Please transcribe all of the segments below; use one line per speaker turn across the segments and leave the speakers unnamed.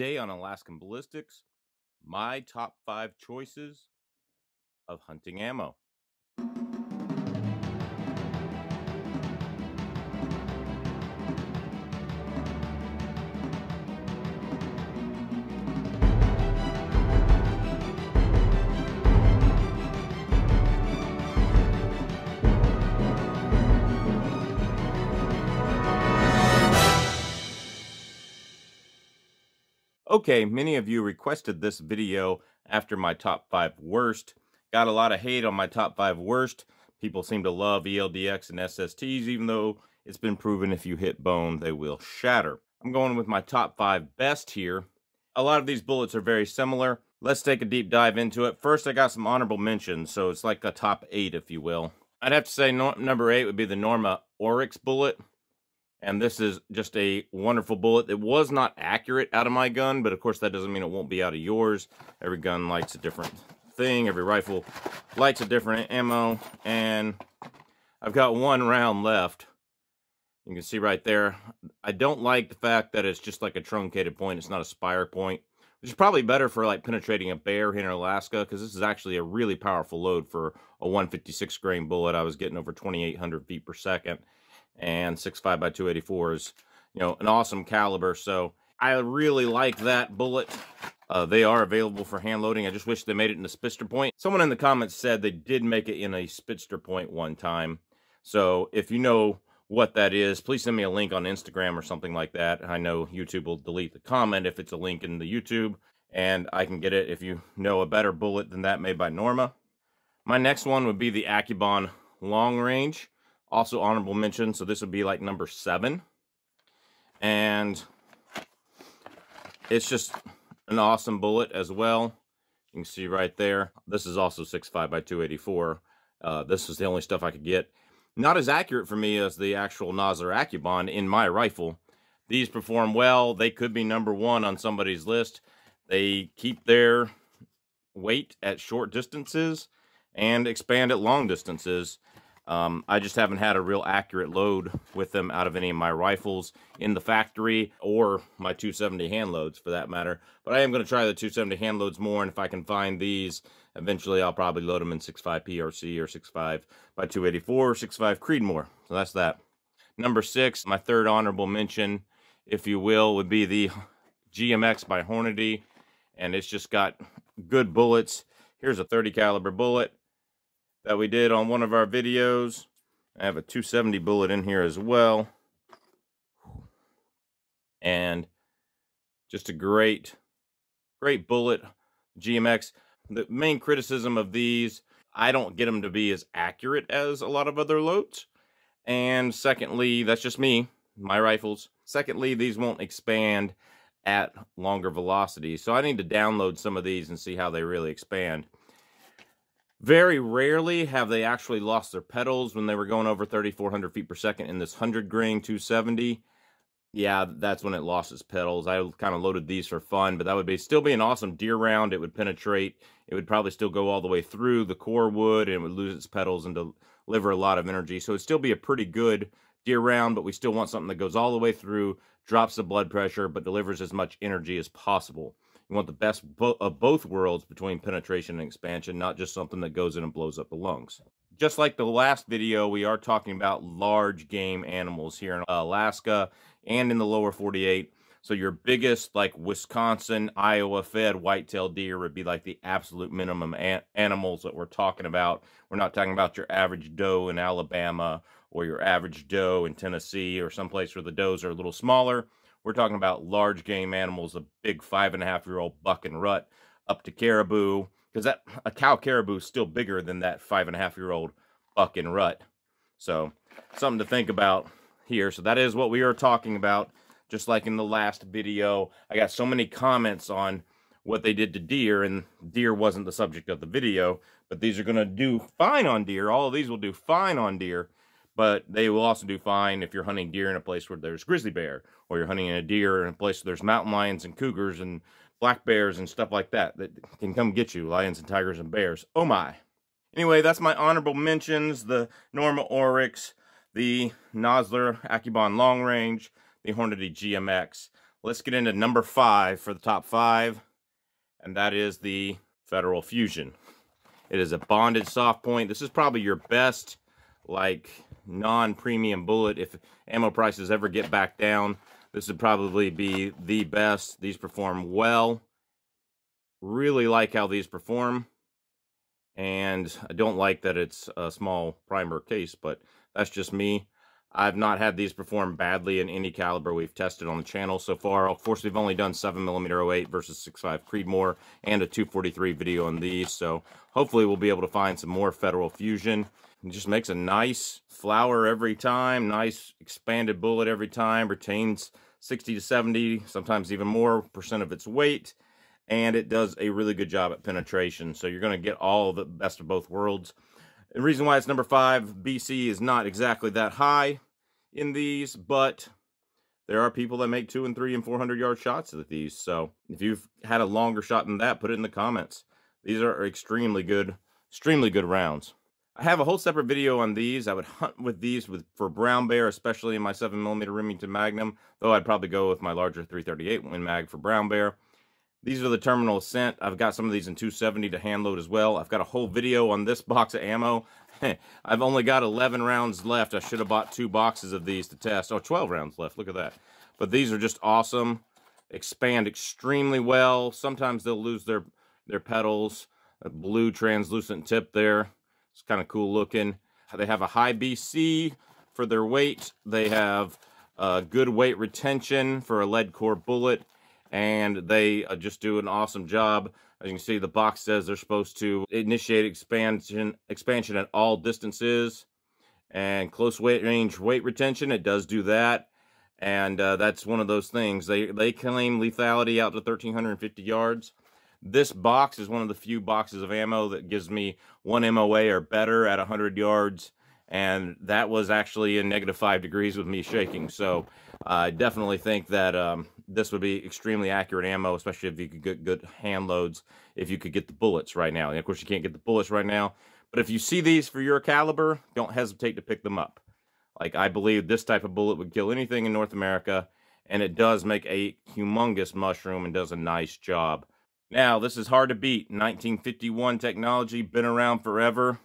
Today on Alaskan Ballistics, my top five choices of hunting ammo. Okay, many of you requested this video after my top five worst. Got a lot of hate on my top five worst. People seem to love ELDX and SSTs, even though it's been proven if you hit bone, they will shatter. I'm going with my top five best here. A lot of these bullets are very similar. Let's take a deep dive into it. First, I got some honorable mentions, so it's like a top eight, if you will. I'd have to say no number eight would be the Norma Oryx bullet. And this is just a wonderful bullet. It was not accurate out of my gun, but of course that doesn't mean it won't be out of yours. Every gun lights a different thing. Every rifle lights a different ammo. And I've got one round left. You can see right there. I don't like the fact that it's just like a truncated point. It's not a spire point. Which is probably better for like penetrating a bear here in Alaska because this is actually a really powerful load for a 156 grain bullet. I was getting over 2,800 feet per second and 6.5 by 284 is, you know, an awesome caliber. So I really like that bullet. Uh, they are available for hand loading. I just wish they made it in the Spitzer point. Someone in the comments said they did make it in a Spitzer point one time. So if you know what that is, please send me a link on Instagram or something like that. I know YouTube will delete the comment if it's a link in the YouTube, and I can get it if you know a better bullet than that made by Norma. My next one would be the AccuBond Long Range. Also honorable mention, so this would be like number seven. And it's just an awesome bullet as well. You can see right there. This is also 6.5 by 284. Uh, this is the only stuff I could get. Not as accurate for me as the actual Nosler AccuBond in my rifle. These perform well. They could be number one on somebody's list. They keep their weight at short distances and expand at long distances. Um, I just haven't had a real accurate load with them out of any of my rifles in the factory or my 270 hand loads for that matter. But I am going to try the 270 hand loads more, and if I can find these, eventually I'll probably load them in 6.5 PRC or 6.5 by 284 or 6.5 Creedmoor. So that's that. Number six, my third honorable mention, if you will, would be the GMX by Hornady. And it's just got good bullets. Here's a 30 caliber bullet that we did on one of our videos. I have a 270 bullet in here as well. And just a great, great bullet. GMX. The main criticism of these, I don't get them to be as accurate as a lot of other loads. And secondly, that's just me, my rifles. Secondly, these won't expand at longer velocities. So I need to download some of these and see how they really expand. Very rarely have they actually lost their petals when they were going over 3,400 feet per second in this 100 grain 270. Yeah, that's when it lost its petals. I kind of loaded these for fun, but that would be still be an awesome deer round. It would penetrate. It would probably still go all the way through the core wood and it would lose its petals and deliver a lot of energy. So it'd still be a pretty good deer round, but we still want something that goes all the way through, drops the blood pressure, but delivers as much energy as possible. You want the best bo of both worlds between penetration and expansion, not just something that goes in and blows up the lungs. Just like the last video, we are talking about large game animals here in Alaska and in the lower 48. So your biggest, like Wisconsin, Iowa fed whitetail deer would be like the absolute minimum animals that we're talking about. We're not talking about your average doe in Alabama or your average doe in Tennessee or someplace where the does are a little smaller. We're talking about large game animals, a big five and a half year old buck and rut up to caribou, because that a cow caribou is still bigger than that five and a half year old buck and rut. So something to think about here. So that is what we are talking about. Just like in the last video, I got so many comments on what they did to deer, and deer wasn't the subject of the video, but these are going to do fine on deer. All of these will do fine on deer but they will also do fine if you're hunting deer in a place where there's grizzly bear, or you're hunting a deer in a place where there's mountain lions and cougars and black bears and stuff like that that can come get you, lions and tigers and bears. Oh my. Anyway, that's my honorable mentions, the Norma Oryx, the Nosler AccuBond Long Range, the Hornady GMX. let's get into number five for the top five, and that is the Federal Fusion. It is a bonded soft point. This is probably your best, like, non-premium bullet. If ammo prices ever get back down, this would probably be the best. These perform well. Really like how these perform. And I don't like that it's a small primer case, but that's just me. I've not had these perform badly in any caliber we've tested on the channel so far. Of course, we've only done 7mm 08 versus 6.5 Creedmoor and a 243 video on these, so hopefully we'll be able to find some more Federal Fusion. Just makes a nice flower every time, nice expanded bullet every time, retains 60 to 70, sometimes even more percent of its weight, and it does a really good job at penetration, so you're going to get all the best of both worlds. The reason why it's number five, BC is not exactly that high in these, but there are people that make two and three and 400 yard shots with these. So if you've had a longer shot than that, put it in the comments. These are extremely good, extremely good rounds. I have a whole separate video on these. I would hunt with these with for brown bear, especially in my 7mm Remington Magnum, though I'd probably go with my larger 338 Win Mag for brown bear. These are the terminal ascent. I've got some of these in 270 to hand load as well. I've got a whole video on this box of ammo. I've only got 11 rounds left. I should have bought two boxes of these to test. Oh, 12 rounds left. Look at that. But these are just awesome. Expand extremely well. Sometimes they'll lose their, their petals. A blue translucent tip there. It's kind of cool looking. They have a high BC for their weight. They have uh, good weight retention for a lead core bullet and they uh, just do an awesome job. As you can see, the box says they're supposed to initiate expansion expansion at all distances and close weight range weight retention. It does do that, and uh, that's one of those things. They they claim lethality out to 1,350 yards. This box is one of the few boxes of ammo that gives me one MOA or better at 100 yards and that was actually in negative five degrees with me shaking. So I definitely think that um, this would be extremely accurate ammo, especially if you could get good hand loads, if you could get the bullets right now. And of course, you can't get the bullets right now, but if you see these for your caliber, don't hesitate to pick them up. Like, I believe this type of bullet would kill anything in North America, and it does make a humongous mushroom and does a nice job. Now, this is hard to beat. 1951 technology, been around forever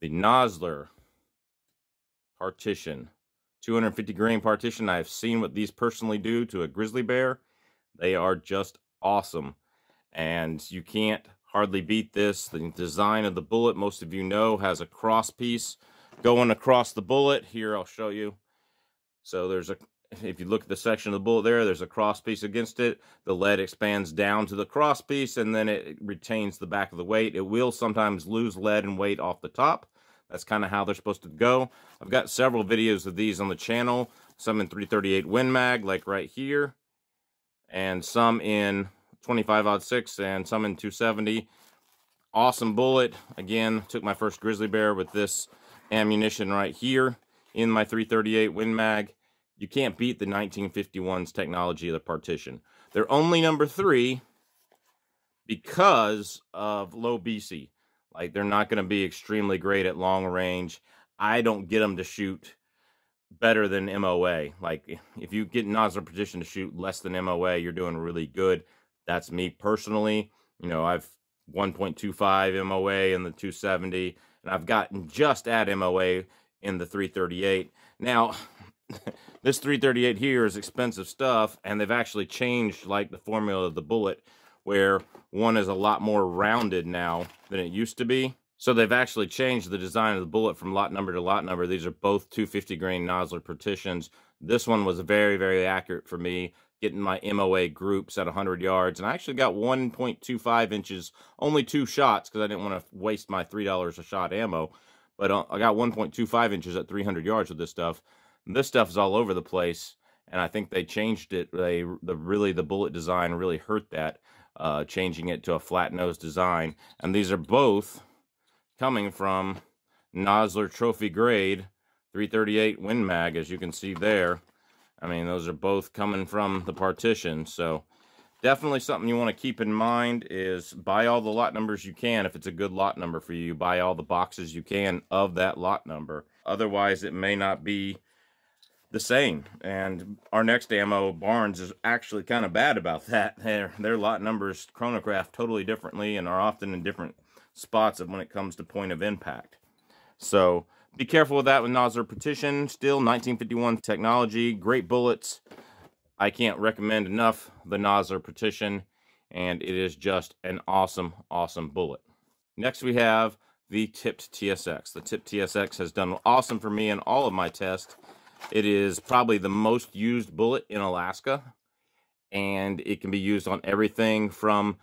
the Nosler partition. 250 grain partition. I've seen what these personally do to a grizzly bear. They are just awesome. And you can't hardly beat this. The design of the bullet, most of you know, has a cross piece going across the bullet. Here, I'll show you. So there's a, if you look at the section of the bullet there, there's a cross piece against it. The lead expands down to the cross piece and then it retains the back of the weight. It will sometimes lose lead and weight off the top. That's kind of how they're supposed to go. I've got several videos of these on the channel. Some in 338 Win Mag, like right here. And some in 25 6 and some in 270. Awesome bullet. Again, took my first grizzly bear with this ammunition right here in my 338 Win Mag. You can't beat the 1951's technology of the partition. They're only number three because of low BC. Like they're not going to be extremely great at long range. I don't get them to shoot better than MOA. Like if you get Nosler Partition to shoot less than MOA, you're doing really good. That's me personally. You know, I've 1.25 MOA in the 270, and I've gotten just at MOA in the 338. Now, this 338 here is expensive stuff, and they've actually changed like the formula of the bullet where one is a lot more rounded now than it used to be. So they've actually changed the design of the bullet from lot number to lot number. These are both 250 grain Nosler partitions. This one was very, very accurate for me, getting my MOA groups at 100 yards. And I actually got 1.25 inches, only two shots, because I didn't want to waste my $3 a shot ammo. But uh, I got 1.25 inches at 300 yards with this stuff. This stuff is all over the place. And I think they changed it. They the really the bullet design really hurt that uh, changing it to a flat nose design. And these are both coming from Nosler Trophy Grade 338 Win Mag, as you can see there. I mean, those are both coming from the partition. So definitely something you want to keep in mind is buy all the lot numbers you can. If it's a good lot number for you, buy all the boxes you can of that lot number. Otherwise, it may not be the same. And our next ammo, Barnes, is actually kind of bad about that. Their, their lot numbers chronograph totally differently and are often in different spots of when it comes to point of impact. So be careful with that with Nosler Partition. Still 1951 technology, great bullets. I can't recommend enough the Nosler Partition, and it is just an awesome, awesome bullet. Next we have the Tipped TSX. The Tipped TSX has done awesome for me in all of my tests. It is probably the most used bullet in Alaska, and it can be used on everything from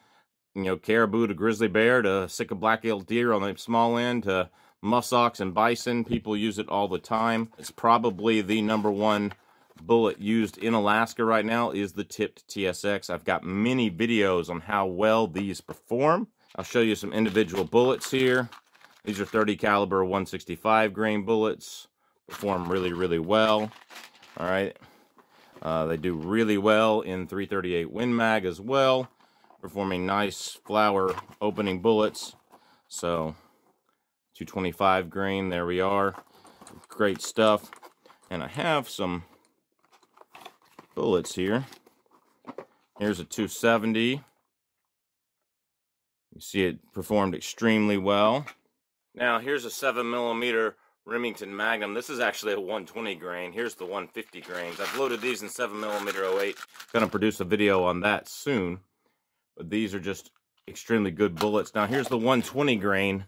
you know caribou to grizzly bear to Sitka black-tailed deer on the small end to muskox and bison. People use it all the time. It's probably the number one bullet used in Alaska right now is the tipped TSX. I've got many videos on how well these perform. I'll show you some individual bullets here. These are 30 caliber 165 grain bullets. Perform really, really well. All right. Uh, they do really well in 338 Win Mag as well. Performing nice flower opening bullets. So 225 grain, there we are. Great stuff. And I have some bullets here. Here's a 270. You see it performed extremely well. Now here's a 7 millimeter Remington Magnum. This is actually a 120 grain. Here's the 150 grains. I've loaded these in 7mm 08. Gonna produce a video on that soon. But these are just extremely good bullets. Now here's the 120 grain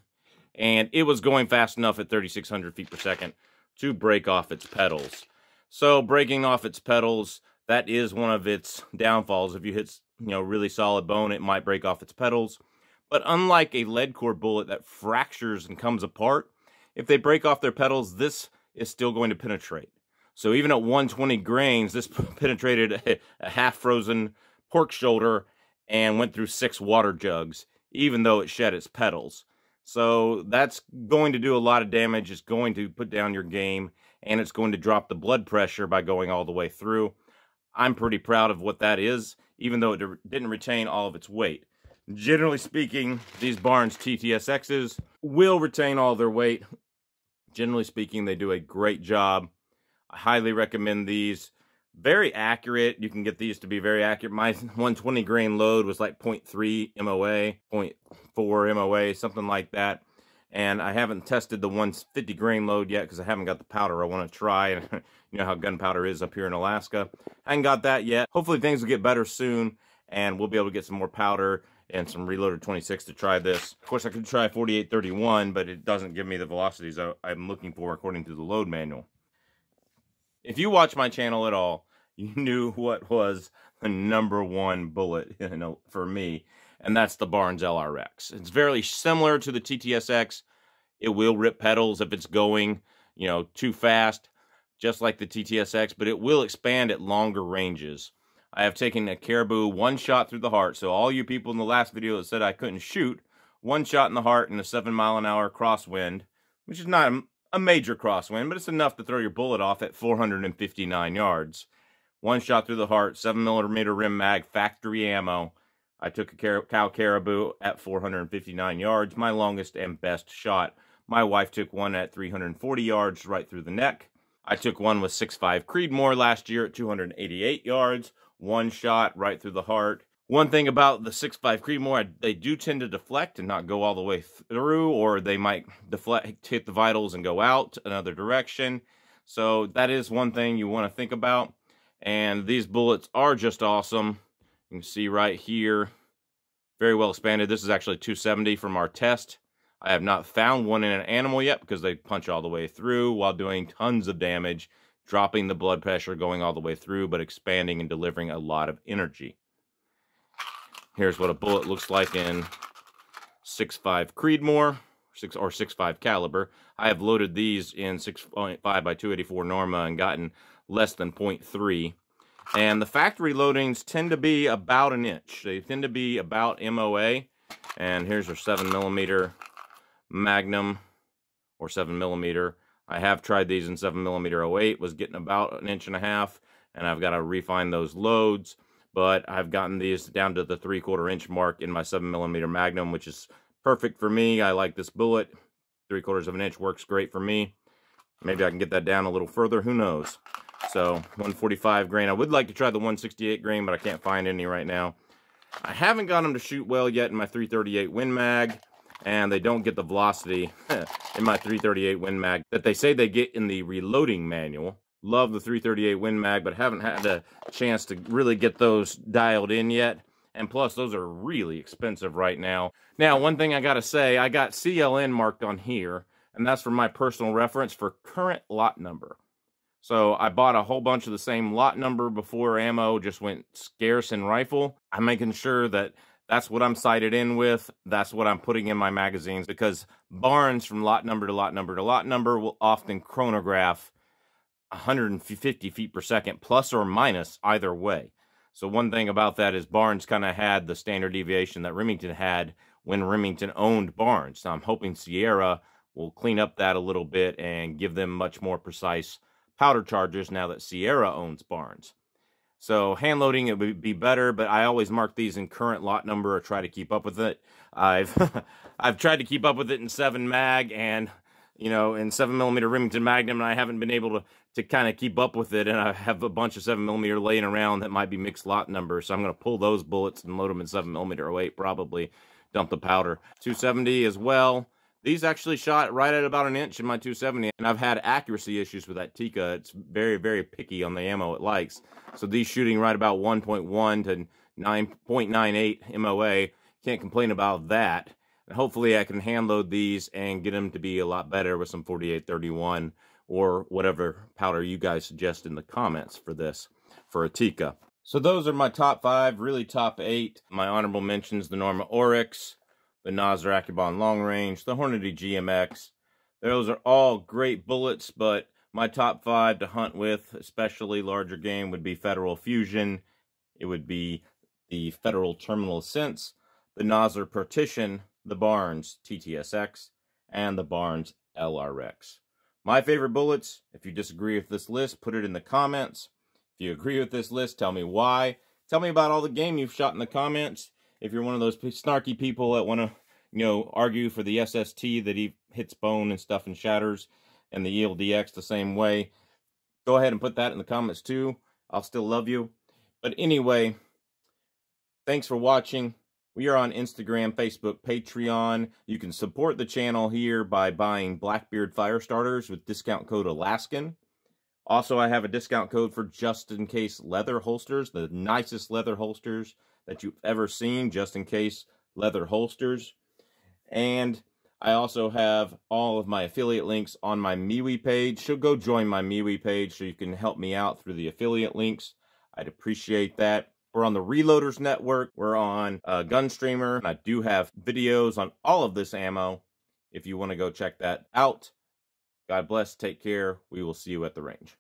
and it was going fast enough at 3,600 feet per second to break off its petals. So breaking off its petals, that is one of its downfalls. If you hit, you know, really solid bone, it might break off its petals. But unlike a lead core bullet that fractures and comes apart, if they break off their petals, this is still going to penetrate. So even at 120 grains, this penetrated a, a half-frozen pork shoulder and went through six water jugs, even though it shed its petals. So that's going to do a lot of damage. It's going to put down your game, and it's going to drop the blood pressure by going all the way through. I'm pretty proud of what that is, even though it didn't retain all of its weight. Generally speaking, these Barnes TTSXs will retain all their weight. Generally speaking, they do a great job. I highly recommend these very accurate. You can get these to be very accurate. My 120 grain load was like 0.3 MOA, 0.4 MOA, something like that. And I haven't tested the 150 grain load yet because I haven't got the powder I want to try. And you know how gunpowder is up here in Alaska. I haven't got that yet. Hopefully things will get better soon and we'll be able to get some more powder and some Reloder 26 to try this. Of course, I could try 4831, but it doesn't give me the velocities I'm looking for according to the load manual. If you watch my channel at all, you knew what was the number one bullet know, for me, and that's the Barnes LRX. It's very similar to the TTSX. It will rip petals if it's going, you know, too fast, just like the TTSX, but it will expand at longer ranges. I have taken a Caribou one shot through the heart, so all you people in the last video that said I couldn't shoot, one shot in the heart in a 7 mile an hour crosswind, which is not a major crosswind, but it's enough to throw your bullet off at 459 yards. One shot through the heart, 7 millimeter Rem Mag, factory ammo. I took a car cow caribou at 459 yards, my longest and best shot. My wife took one at 340 yards right through the neck. I took one with 6.5 Creedmoor last year at 288 yards, one shot right through the heart. One thing about the 6.5 Creedmoor, they do tend to deflect and not go all the way through, or they might deflect, hit the vitals and go out another direction. So that is one thing you want to think about. And these bullets are just awesome. You can see right here, very well expanded. This is actually 270 from our test. I have not found one in an animal yet because they punch all the way through while doing tons of damage, dropping the blood pressure, going all the way through, but expanding and delivering a lot of energy. Here's what a bullet looks like in 6.5 Creedmoor, 6 or 6.5 caliber. I have loaded these in 6.5 by 284 Norma and gotten less than 0.3. And the factory loadings tend to be about an inch. They tend to be about MOA. And here's our 7 millimeter Magnum or 7 millimeter. I have tried these in 7 millimeter 08, was getting about an inch and a half, and I've got to refine those loads but I've gotten these down to the three quarter inch mark in my seven millimeter Magnum, which is perfect for me. I like this bullet. Three quarters of an inch works great for me. Maybe I can get that down a little further. Who knows? So 145 grain. I would like to try the 168 grain, but I can't find any right now. I haven't got them to shoot well yet in my 338 Win Mag, and they don't get the velocity in my 338 Win Mag that they say they get in the reloading manual. Love the 338 Win Mag, but haven't had a chance to really get those dialed in yet. And plus, those are really expensive right now. Now, one thing I got to say, I got CLN marked on here, and that's for my personal reference for current lot number. So I bought a whole bunch of the same lot number before ammo just went scarce in rifle. I'm making sure that that's what I'm sighted in with. That's what I'm putting in my magazines because Barnes from lot number to lot number to lot number will often chronograph 150 feet per second plus or minus either way. So one thing about that is Barnes kind of had the standard deviation that Remington had when Remington owned Barnes. So I'm hoping Sierra will clean up that a little bit and give them much more precise powder chargers now that Sierra owns Barnes. So hand loading it would be better, but I always mark these in current lot number or try to keep up with it. I've I've tried to keep up with it in seven mag and you know in seven millimeter Remington Magnum, and I haven't been able to to kind of keep up with it. And I have a bunch of seven millimeter laying around that might be mixed lot numbers, so I'm going to pull those bullets and load them in seven millimeter oh weight probably. Dump the powder. 270 as well. These actually shot right at about an inch in my 270, and I've had accuracy issues with that Tikka. It's very, very picky on the ammo it likes. So these shooting right about 1.1 to 9.98 MOA, can't complain about that. And hopefully I can hand load these and get them to be a lot better with some 4831 or whatever powder you guys suggest in the comments for this, for a Tikka. So those are my top five, really top eight. My honorable mentions, the Norma Oryx, the Nosler AccuBond Long Range, the Hornady GMX. Those are all great bullets, but my top five to hunt with, especially larger game, would be Federal Fusion. It would be the Federal Terminal Ascent, the Nosler Partition, the Barnes TTSX, and the Barnes LRX. My favorite bullets, if you disagree with this list, put it in the comments. If you agree with this list, tell me why. Tell me about all the game you've shot in the comments if you're one of those snarky people that want to, you know, argue for the SST that he hits bone and stuff and shatters, and the ELDX the same way, go ahead and put that in the comments too. I'll still love you. But anyway, thanks for watching. We are on Instagram, Facebook, Patreon. You can support the channel here by buying Blackbeard fire starters with discount code Alaskan. Also, I have a discount code for just in case leather holsters, the nicest leather holsters that you've ever seen, just in case leather holsters. And I also have all of my affiliate links on my MeWe page. So go join my MeWe page so you can help me out through the affiliate links. I'd appreciate that. We're on the Reloaders Network. We're on uh, Gunstreamer. I do have videos on all of this ammo if you want to go check that out. God bless. Take care. We will see you at the range.